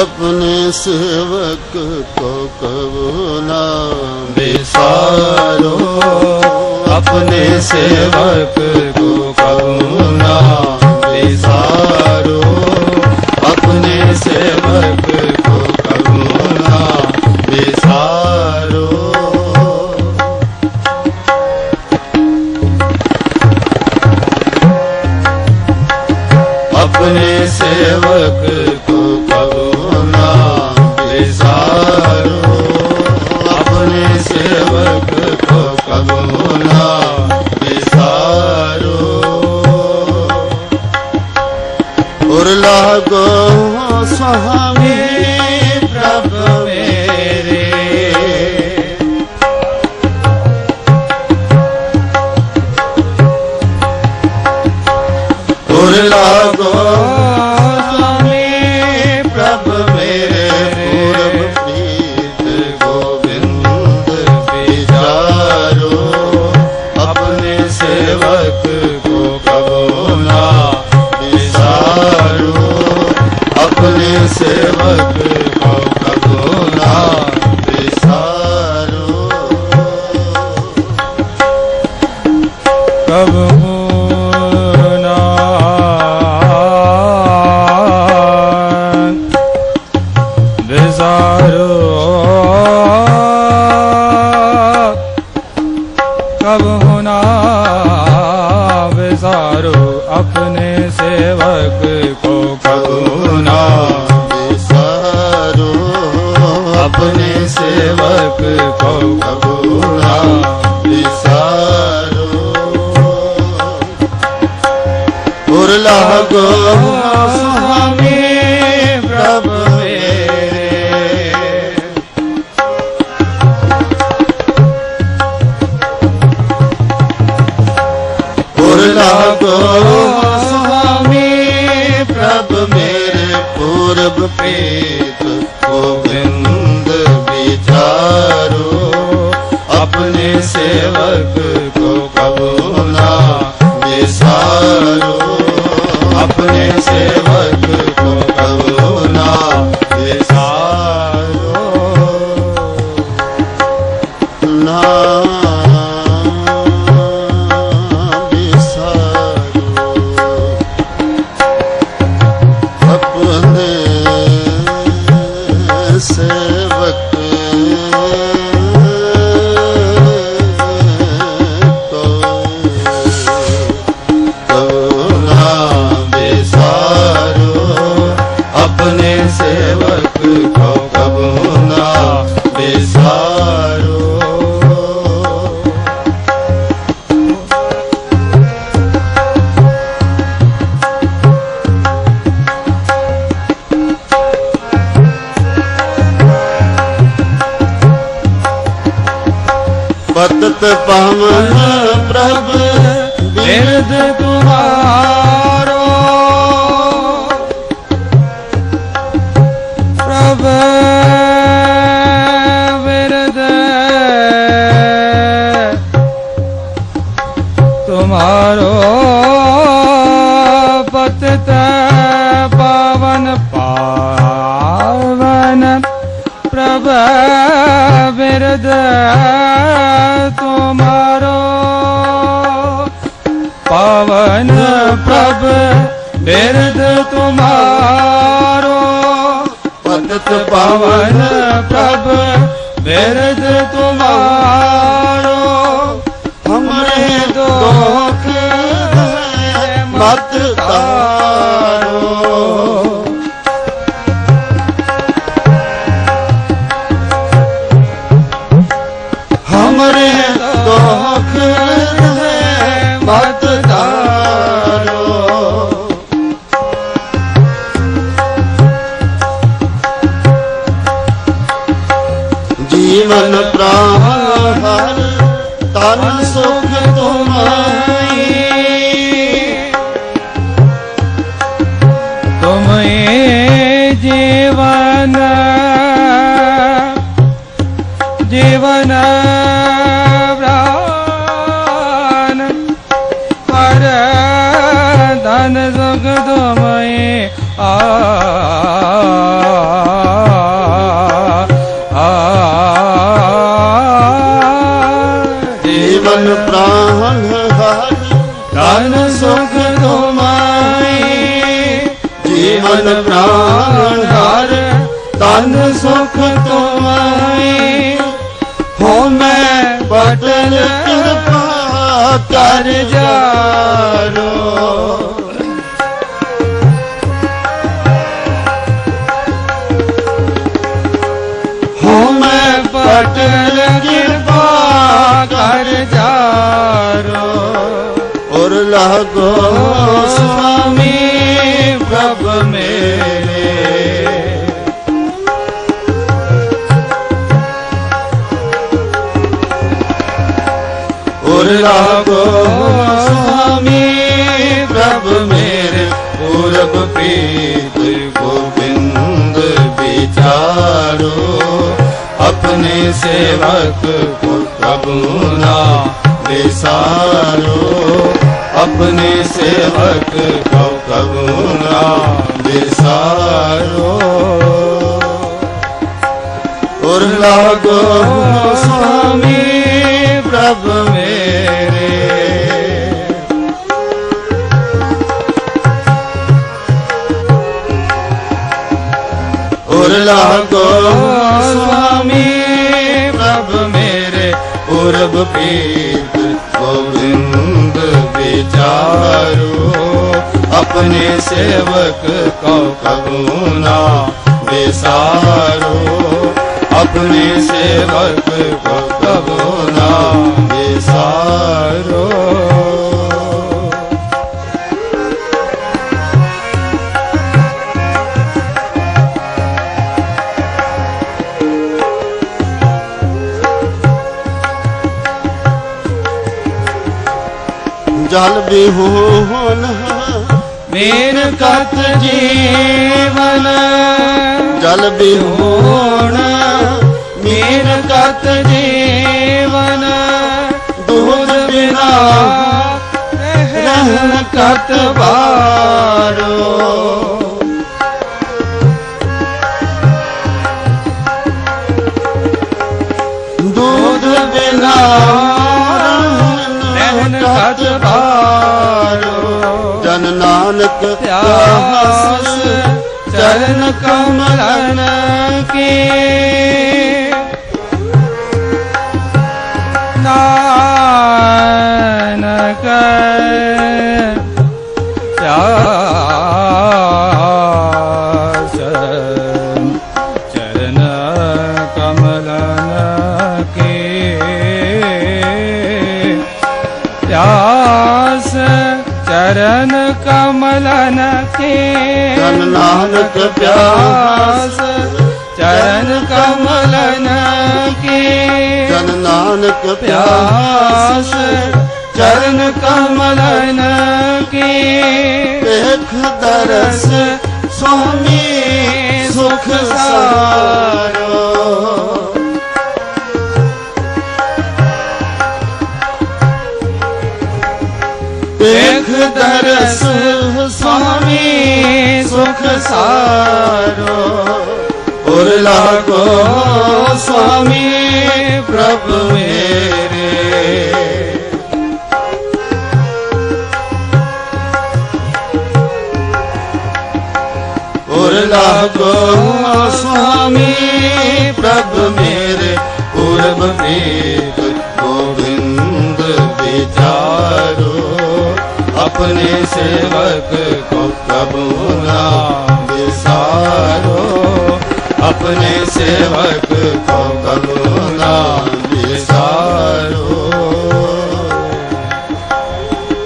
अपने सेवक को कबू ना बिसारो अपने सेवक को कबू ना बिसारो अपने सेवक को कबू ना बिसारो अपने सेवक ਪ੍ਰਭੂ ਸੁਹਾਮੀ ਪ੍ਰਭੂ ਮੇਰੇ ਉਰ ਲਾਗੋ अपने सेवक को कब ना विसारो और लागो स्वामी प्रभु मेरे और लागो स्वामी प्रभु मेरे पूर्व प्रीत गोविंद Love. ਸਤਤ ਪਹਮ ਪ੍ਰਭ ਬਿਰਦ ਤੁਹਾਰ ਬਿਰਦ ਤੁਮਾਰੋ ਪਵਨ ਪ੍ਰਭ ਬਿਰਦ ਤੁਮਾਰੋ ਪਵਨ ਪ੍ਰਭ ਬਿਰਦ ਤੁਮਾਰੋ ਤਨ ਪ੍ਰਾਨ ਹਰ ਤਨ ਸੁਖ ਤੁਮਾਈ। ਤੁਮੇ ਜੀਵਨ ਜੀਵਨਾ ਮਨ ਪ੍ਰਾਨ ਹਾਰੀ। ਤਨ ਸੁਖ ਤੁਮਾਈ ਜੀਵਨ ਪ੍ਰਾਨ ਹਾਰ। ਤਨ ਸੁਖ ਤੁਮਾਈ ਹੋ ਮੈਂ ਬਟਲ ਕਿਰਪਾ ਕਰ ਜਾਰੋ ਹੋ ਮੈਂ ਬਟਲ ਔਰ ਲਾਗੋ ਸੁਆਮੀ ਪ੍ਰਭ ਮੇਰੇ ਔਰ ਲਾਗੋ ਸੁਆਮੀ ਪ੍ਰਭ ਮੇਰੇ ਪੂਰਬ ਪ੍ਰੀਤ ਗੋਬਿੰਦ ਵਿਚਾਰੋ ਆਪਣੇ ਸੇਵਕ ਕੋ ਪ੍ਰਭੂ ਨਾ ਵਿਸਾਰੋ ਆਪਣੇ ਸੇਵਕ ਕੋ ਪ੍ਰਭੂ ਨਾ ਵਿਸਾਰੋ ਔਰ ਲਾਗੋ ਵਿਚਾਰੋ ਆਪਣੇ ਸੇਵਕ ਕੋ ਕਬੂ ਨਾ ਵਿਸਾਰੋ ਆਪਣੇ ਸੇਵਕ ਕੋ ਕਬੂ ਜਲ ਬਿਹੂਨ ਮੇਨ ਕਤ ਜੀਵਨ। ਜਲ ਬਿਹੂਨ ਮੇਨ ਕਤ ਜੀਵਨ। ਦੁਧ ਬਿਨਾ ਰਹਿਣ ਕਤ ਬਾਰੋ। ਦੁਧ ਚਰਨ ਕਮਲਨ ਕੀ? ਨਾਨਕ ਪਿਆਸ ਚਰਨ ਕਮਲਨ ਕੀ? ਪਿਆਸ ਚਰਨ ਕਮਲਨ ਕੇ? ਨਾਨਕ ਪਿਆਸ ਚਰਨ ਕਮਲਨ ਕੇ? ਜਨ ਨਾਨਕ ਪਿਆਸ ਚਰਨ ਕਮਲਨ ਕੇ? ਦੇਖ ਦਰਸ ਸੁਆਮੀ ਸੁਖ ਸਾਰੋ। ਸੁਖ ਸਾਰੋ ਔਰ ਸੁਆਮੀ ਪ੍ਰਭ ਮੇਰੇ। ਔਰ ਲਾਗੋ ਸੁਆਮੀ ਆਪਣੇ ਸੇਵਕ ਕੋ ਕਬੂ ਨਾ ਵਿਸਾਰੋ ਆਪਣੇ ਸੇਵਕ ਕੋ ਕਬੂ ਨਾ ਵਿਸਾਰੋ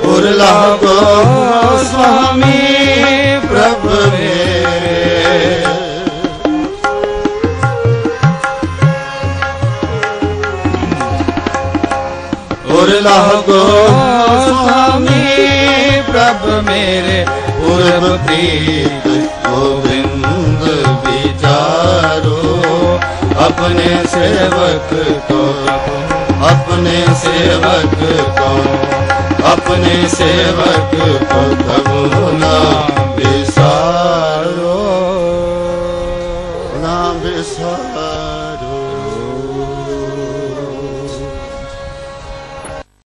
ਔਰ ਲਾਗੋ ਸੁਆਮੀ ਪ੍ਰਭ ਮੇਰੇ ਔਰ ਲਾਗੋ ਸੁਆਮੀ ਪ੍ਰਭ ਮੇਰੇ ਪੁਰਬ ਪ੍ਰੀਤ ਗੋਬਿੰਦ ਵਿਚਾਰੋ। ਆਪਣੇ ਸੇਵਕ ਕੋ ਆਪਣੇ ਸੇਵਕ ਕੋ ਆਪਣੇ ਸੇਵਕ ਕੋ ਕਬੂ ਨਾ ਵਿਸਾਰੋ